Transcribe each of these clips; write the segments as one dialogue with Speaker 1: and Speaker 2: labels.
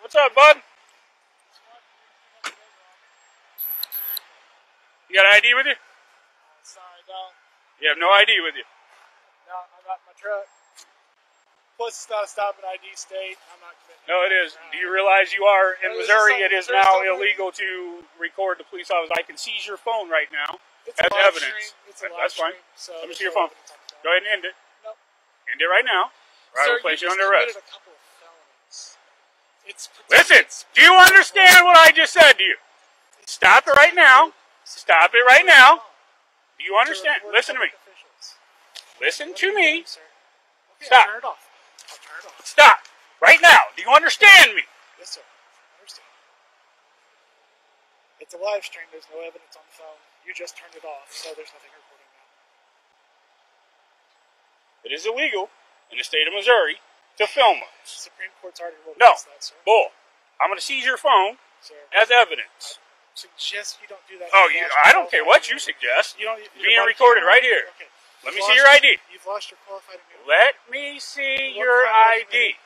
Speaker 1: What's up, bud? You got an ID with you?
Speaker 2: Sorry, don't.
Speaker 1: You have no ID with you.
Speaker 2: No, I'm not in my truck. Plus, it's not a stop at ID state. I'm not committing.
Speaker 1: No, it is. Do you realize you are in
Speaker 2: No,
Speaker 1: Missouri? It is now illegal to record the police officer. I can seize your phone right now.
Speaker 2: It's
Speaker 1: As evidence.
Speaker 2: Stream. It's a
Speaker 1: That-
Speaker 2: live
Speaker 1: that's fine.
Speaker 2: So
Speaker 1: Let me see your phone.
Speaker 2: evidence on the phone.
Speaker 1: Go ahead and end it.
Speaker 2: Nope.
Speaker 1: End it right now. Right, I
Speaker 2: Sir,
Speaker 1: will place you
Speaker 2: just
Speaker 1: under arrest. Listen, do you understand what I just said to you? Stop it right now. Stop it right now. Do you understand? Listen to me. Listen to me. Stop.
Speaker 2: I'll turn it off. I'll turn it off.
Speaker 1: Stop right now. Do you understand me?
Speaker 2: Yes, sir. I understand. It's a live stream. There's no evidence on the phone. You just turned it off, so there's nothing recording now.
Speaker 1: It is illegal in the state of Missouri to film us.
Speaker 2: Supreme Court's already ruled
Speaker 1: No.
Speaker 2: against that, sir.
Speaker 1: Bull. I'm going to seize your phone
Speaker 2: Sir,
Speaker 1: as evidence.
Speaker 2: suggest you don't do that.
Speaker 1: Oh, you, I don't care what you suggest.
Speaker 2: You don't. you're
Speaker 1: Being recorded right here.
Speaker 2: Okay.
Speaker 1: Let
Speaker 2: You've
Speaker 1: me see your ID.
Speaker 2: You've lost your qualified immunity.
Speaker 1: Let me see
Speaker 2: What
Speaker 1: your ID.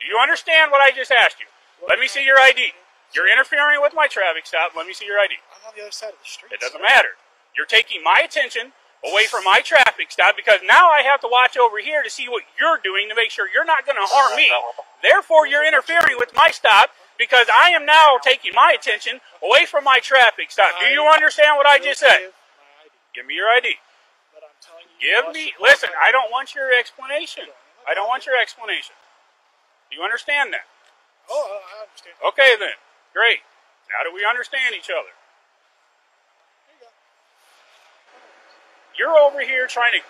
Speaker 1: Do you understand what I just asked you?
Speaker 2: What
Speaker 1: Let me see your ID. You're interfering with my traffic stop. Let me see your ID.
Speaker 2: I'm on the other side of the street.
Speaker 1: It doesn't
Speaker 2: sir.
Speaker 1: matter. You're taking my attention away from my traffic stop because now I have to watch over here to see what you're doing to make sure you're not going to harm me. Therefore, you're interfering with my stop because I am now taking my attention away from my traffic stop. Do you understand what I just said?
Speaker 2: give my ID,
Speaker 1: Give me your ID.
Speaker 2: but I'm telling you, you
Speaker 1: Give me. Listen, I don't want your explanation. I don't want your explanation. Do you understand that?
Speaker 2: Oh, I understand.
Speaker 1: Okay, then. Great. Now that we understand each other.
Speaker 2: Here you go.
Speaker 1: You're over here trying to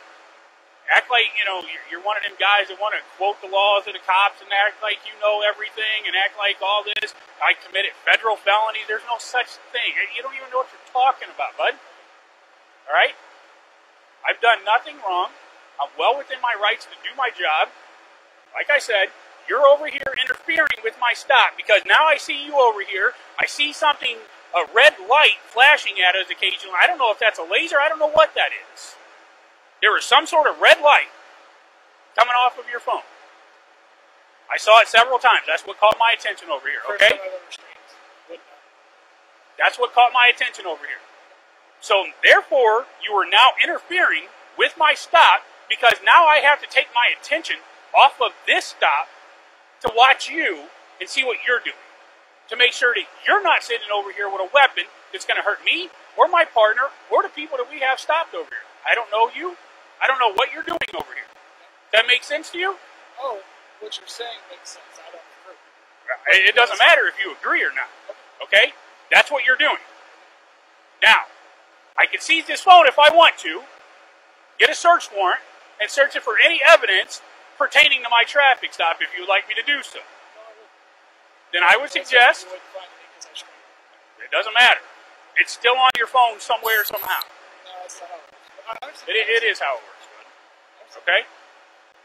Speaker 1: act like you know you're, one of them guys that want to quote the laws of the cops and act like you know everything and act like all this. I committed federal felony. There's no such thing. You don't even know what you're talking about, bud. All right. I've done nothing wrong. I'm well within my rights to do my job. Like I said, you're over here interfering with my stop because now I see you over here. I see something, a red light flashing at us occasionally. I don't know if that's a laser. I don't know what that is. There was some sort of red light coming off of your phone. I saw it several times. That's what caught my attention over here, okay?
Speaker 2: time I've ever streamed. Wouldn't know.
Speaker 1: That's what caught my attention over here. So therefore, you are now interfering with my stop because now I have to take my attention off of this stop to watch you and see what you're doing. To make sure that you're not sitting over here with a weapon that's going to hurt me or my partner or the people that we have stopped over here. I don't know you. I don't know what you're doing over here. Does that makes sense to you?
Speaker 2: Oh, what you're saying makes sense. I don't agree.
Speaker 1: It it doesn't matter if you agree or not. Okay? That's what you're doing. Now, I can seize this phone if I want to, get a search warrant, and search it for any evidence pertaining to my traffic stop if you would like me to do so.
Speaker 2: No, I wouldn't.
Speaker 1: Then I would suggest
Speaker 2: You wouldn't find me 'cause I streamed.
Speaker 1: it doesn't matter. It's still on your phone somewhere, somehow.
Speaker 2: No, that's not how it works. But I understand.
Speaker 1: It, is how it works. Okay?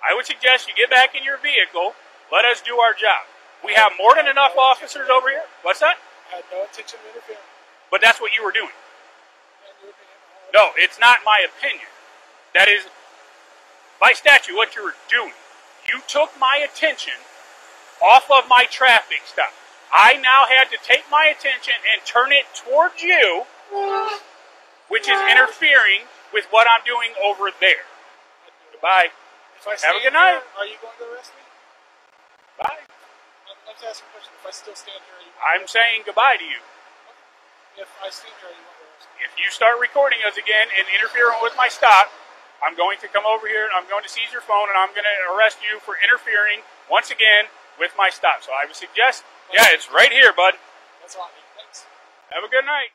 Speaker 1: I would suggest you get back in your vehicle, let us do our job. We have more than enough officers over here. What's that?
Speaker 2: I had no intention of interfering.
Speaker 1: But that's what you were doing.
Speaker 2: In your opinion, I had-
Speaker 1: No, it's not my opinion. That is, by statute, what you were doing. You took my attention off of my traffic stop. I now had to take my attention and turn it towards you, which is interfering with what I'm doing over there. Goodbye.
Speaker 2: If I
Speaker 1: Have a good night.
Speaker 2: Here, are you going to arrest me?
Speaker 1: Bye.
Speaker 2: I'm I'm just asking a question. If I still stand here, are you?
Speaker 1: I'm saying goodbye to you.
Speaker 2: If I stand here, are you going to arrest me?
Speaker 1: If you start recording us again and interfering with my stop, I'm going to come over here and I'm going to seize your phone and I'm going to arrest you for interfering once again with my stop. So I would suggest, yeah, it's right here, bud.
Speaker 2: That's a lot. Thanks.
Speaker 1: Have a good night.